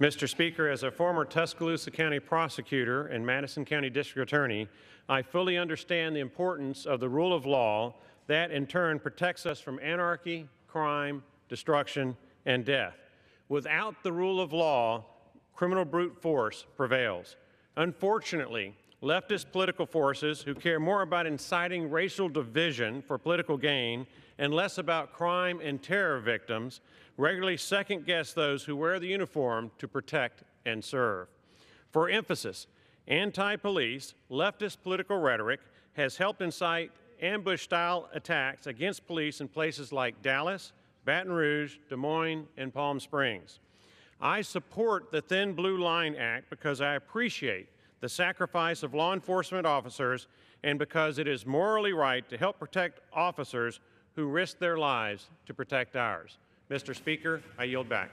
Mr. Speaker, as a former Tuscaloosa County prosecutor and Madison County District Attorney, I fully understand the importance of the rule of law that, in turn, protects us from anarchy, crime, destruction, and death. Without the rule of law, criminal brute force prevails. Unfortunately, leftist political forces who care more about inciting racial division for political gain and less about crime and terror victims regularly second guess those who wear the uniform to protect and serve. For emphasis, anti police, leftist political rhetoric has helped incite ambush style attacks against police in places like Dallas, Baton Rouge, Des Moines, and Palm Springs. I support the Thin Blue Line Act because I appreciate the sacrifice of law enforcement officers and because it is morally right to help protect officers who risk their lives to protect ours. Mr. Speaker, I yield back.